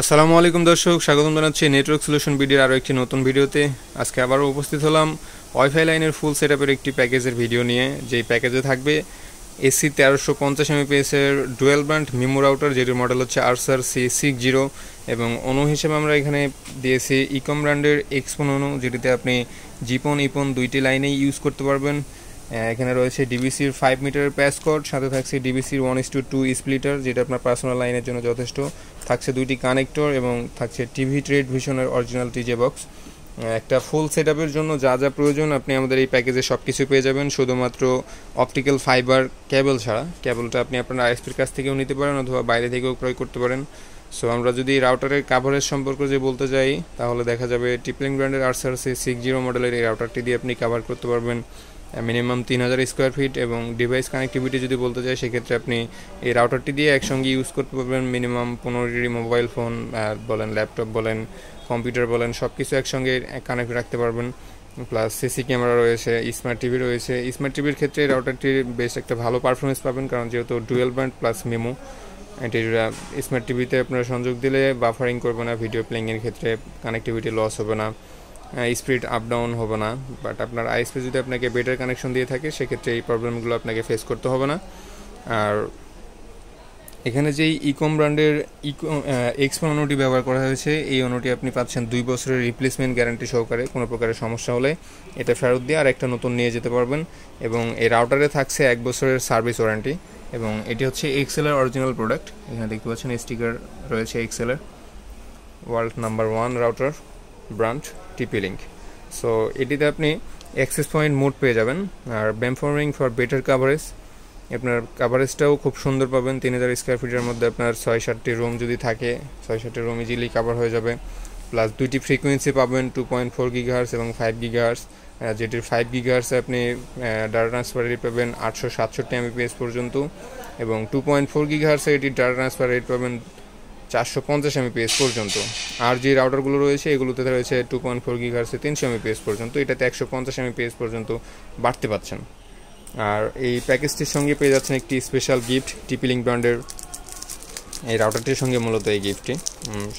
আসসালামু আলাইকুম দর্শক, স্বাগতম জানাচ্ছি নেটওয়ার্ক সলিউশন ভিডিওর আরও একটি নতুন ভিডিওতে। আজকে আবারও উপস্থিত হলাম ওয়াইফাই লাইনের ফুল সেটআপের একটি প্যাকেজের ভিডিও নিয়ে। যেই প্যাকেজে থাকবে এসি তেরোশো পঞ্চাশ এমএপিএসের ডুয়েল ব্র্যান্ড মিমো রাউটার যেটির মডেল হচ্ছে আরসার সি সিক্স জিরো এবং অনু হিসেবে আমরা এখানে দিয়েছি ইকম ব্র্যান্ডের এক্সপন অনু যেটিতে আপনি জিপন ইপন দুইটি লাইনেই ইউজ করতে পারবেন। এখানে রয়েছে ডিবিসির ফাইভ মিটারের প্যাসকোড সাথে থাকছে ডিবিসির one is to two splitter যেটা আপনার পার্সোনাল লাইনের জন্য যথেষ্ট। থাকছে দুইটি কানেক্টর এবং থাকছে টিভি ট্রেড ভিশনের অরিজিনাল টিজে বক্স একটা ফুল সেট জন্য যা যা প্রয়োজন, আপনি আমাদের এই প্যাকেজে সব কিছু পেয়ে যাবেন। শুধুমাত্র অপটিক্যাল ফাইবার কেবল ছাড়া। কেবলটা আপনি আপনার আইএসপির কাছ থেকেও নিতে পারেন অথবা বাইরে থেকেও ক্রয় করতে পারেন। সো আমরা যদি রাউটারের কাভারেজ সম্পর্কে যে বলতে যাই তাহলে দেখা যাবে টিপলিং ব্র্যান্ডের আরসার সি সিক্স জিরো মডেলের এই রাউটারটি দিয়ে আপনি কাভার করতে পারবেন মিনিমাম তিন হাজার স্কোয়ার ফিট এবং ডিভাইস কানেক্টিভিটি যদি বলতে চাই, সেক্ষেত্রে আপনি এই রাউটারটি দিয়ে একসঙ্গে ইউজ করতে পারবেন। মিনিমাম পনেরোটি মোবাইল ফোন বলেন ল্যাপটপ বলেন কম্পিউটার বলেন সব কিছু একসঙ্গে কানেক্ট রাখতে পারবেন। প্লাস সিসি ক্যামেরা রয়েছে স্মার্ট টিভি রয়েছে। স্মার্ট টিভির ক্ষেত্রে রাউটারটির বেশ একটা ভালো পারফরমেন্স পাবেন, কারণ যেহেতু ডুয়েল ব্যান্ড প্লাস মেমো এটির স্মার্ট টিভিতে আপনারা সংযোগ দিলে বাফারিং করবে না ভিডিও প্লেইংয়ের ক্ষেত্রে কানেক্টিভিটি লস হবে না স্পিড আপ ডাউন হবে না। বাট আপনার আইএসপি যদি আপনাকে বেটার কানেকশন দিয়ে থাকে, সেক্ষেত্রে এই প্রবলেমগুলো আপনাকে ফেস করতে হবে না। আর এখানে যেই ইকম ব্র্যান্ডের ইকো এক্সপন অনুটি ব্যবহার করা হয়েছে, এই অনুটি আপনি পাচ্ছেন দুই বছরের রিপ্লেসমেন্ট গ্যারান্টি সহকারে, কোনো প্রকারের সমস্যা হলে এটা ফেরত দিয়ে আর একটা নতুন নিয়ে যেতে পারবেন এবং এই রাউটারে থাকছে এক বছরের সার্ভিস ওয়ারেন্টি এবং এটি হচ্ছে এক্সেলের অরিজিনাল প্রোডাক্ট এখানে দেখতে পাচ্ছেন স্টিকার রয়েছে এক্সেলের world number one router brand TP link so এটিতে আপনি অ্যাক্সেস পয়েন্ট মোড পেয়ে যাবেন। আর ব্যামফর্মিং ফর বেটার কাভারেজ আপনার কাভারেজটাও খুব সুন্দর পাবেন। তিন হাজার স্কোয়ার ফিটের মধ্যে আপনার ছয় সাতটি রুম যদি থাকে ছয় সাতটি রুম ইজিলি কাভার হয়ে যাবে। প্লাস দুইটি ফ্রিকোয়েন্সি পাবেন টু পয়েন্ট ফোর গিগাহার্স এবং ফাইভ গিগাহার্স যেটির ফাইভ গিগাহার্সে আপনি ডাটা ট্রান্সফার রেট পাবেন আটশো সাতষট্টি এমবিপিএস পর্যন্ত এবং টু পয়েন্ট ফোর গিগাহার্সে এটির ডাটা ট্রান্সফার রেট পাবেন চারশো পঞ্চাশ এমপিএস পর্যন্ত। আর যে রাউটারগুলো রয়েছে, এগুলোতে রয়েছে টু পয়েন্ট ফোর গিগার্সে তিনশো এমপিএস পর্যন্ত। এটাতে একশো পঞ্চাশ এমপিএস পর্যন্ত বাড়তে পাচ্ছেন। আর এই প্যাকেজটির সঙ্গে পেয়ে যাচ্ছেন একটি স্পেশাল গিফট টিপিলিং ব্র্যান্ডের এই রাউটারটির সঙ্গে মূলত এই গিফটটি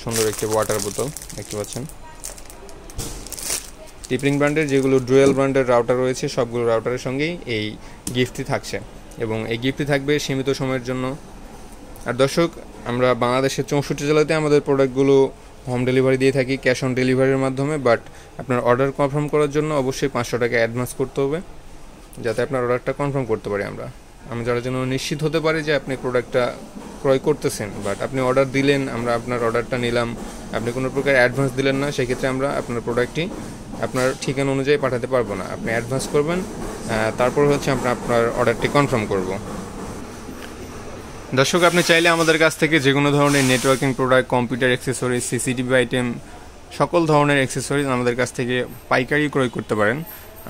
সুন্দর একটি ওয়াটার বোতল দেখতে পাচ্ছেন। টিপিলিং ব্র্যান্ডের যেগুলো ডুয়েল ব্র্যান্ডের রাউটার রয়েছে, সবগুলো রাউটারের সঙ্গেই এই গিফটটি থাকছে এবং এই গিফটটি থাকবে সীমিত সময়ের জন্য। আর দর্শক, আমরা বাংলাদেশের চৌষট্টি জেলাতে আমাদের প্রোডাক্টগুলো হোম ডেলিভারি দিয়ে থাকি ক্যাশ অন ডেলিভারির মাধ্যমে বাট আপনার অর্ডার কনফার্ম করার জন্য অবশ্যই পাঁচশো টাকা অ্যাডভান্স করতে হবে। যাতে আপনার অর্ডারটা কনফার্ম করতে পারি আমরা। আমি যারা জন্য নিশ্চিত হতে পারি যে আপনি প্রোডাক্টটা ক্রয় করতেছেন বাট আপনি অর্ডার দিলেন, আমরা আপনার অর্ডারটা নিলাম, আপনি কোনো প্রকার অ্যাডভান্স দিলেন না, সেক্ষেত্রে আমরা আপনার প্রোডাক্টটি আপনার ঠিকানা অনুযায়ী পাঠাতে পারব না। আপনি অ্যাডভান্স করবেন তারপর হচ্ছে আমরা আপনার অর্ডারটি কনফার্ম করব। দর্শক, আপনি চাইলে আমাদের কাছ থেকে যে কোনো ধরনের networking product computer accessories CCTV item সকল ধরনের অ্যাক্সেসরিজ আমাদের কাছ থেকে পাইকারি ক্রয় করতে পারেন।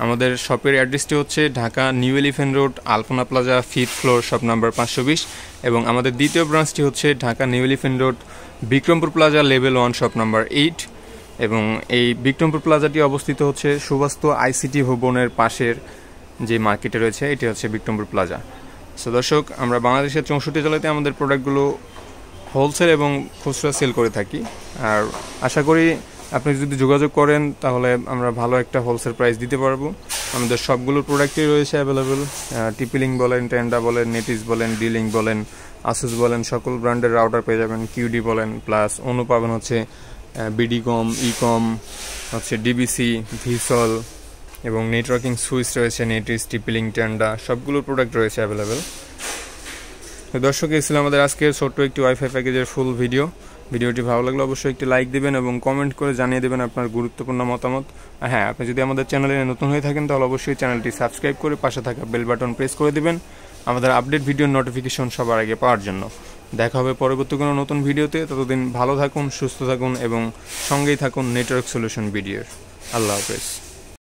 আমাদের শপের অ্যাড্রেসটি হচ্ছে Dhaka new elephant road, Alpana plaza, fifth floor, shop number পাঁচশো বিশ। এবং আমাদের দ্বিতীয় ব্রাঞ্চটি হচ্ছে Dhaka new elephant road, Bikrampur plaza, level one, shop number eight. এবং এই বিক্রমপুর প্লাজাটি অবস্থিত হচ্ছে সুবাস্ত আইসিটি ভবনের পাশের যে মার্কেটে রয়েছে, এটি হচ্ছে বিক্রমপুর প্লাজা। সো দর্শক, আমরা বাংলাদেশের চৌষট্টি জেলাতে আমাদের প্রোডাক্টগুলো হোলসেল এবং খুচরা সেল করে থাকি। আর আশা করি আপনি যদি যোগাযোগ করেন, তাহলে আমরা ভালো একটা হোলসেল প্রাইস দিতে পারব। আমাদের সবগুলো প্রোডাক্টই রয়েছে অ্যাভেলেবেল টিপিলিং বলেন টেন্ডা বলেন নেটিস বলেন ডিলিং বলেন আসুস বলেন, সকল ব্র্যান্ডের রাউটার পেয়ে যাবেন। কিউডি বলেন প্লাস অনু পাবেন হচ্ছে বিডিকম ইকম হচ্ছে ডিবিসি ভিসল এবং নেটওয়ার্কিং সুইচ রয়েছে নেটিস টিপিলিং টেন্ডা সবগুলো প্রোডাক্ট রয়েছে অ্যাভেলেবেল তো দর্শক, এই ছিল আমাদের আজকের ছোট্ট একটি ওয়াইফাই প্যাকেজের ফুল ভিডিও ভিডিওটি ভালো লাগলে অবশ্যই একটি লাইক দেবেন এবং কমেন্ট করে জানিয়ে দেবেন আপনার গুরুত্বপূর্ণ মতামত। হ্যাঁ আপনি যদি আমাদের চ্যানেলে নতুন হয়ে থাকেন, তাহলে অবশ্যই চ্যানেলটি সাবস্ক্রাইব করে পাশে থাকা বেল বাটন প্রেস করে দেবেন। আমাদের আপডেট ভিডিওর নোটিফিকেশন সবার আগে পাওয়ার জন্য। দেখা হবে পরবর্তী কোনো নতুন ভিডিওতে। ততদিন ভালো থাকুন, সুস্থ থাকুন এবং সঙ্গেই থাকুন নেটওয়ার্ক সলিউশন ভিডিওর আল্লাহ হাফেজ।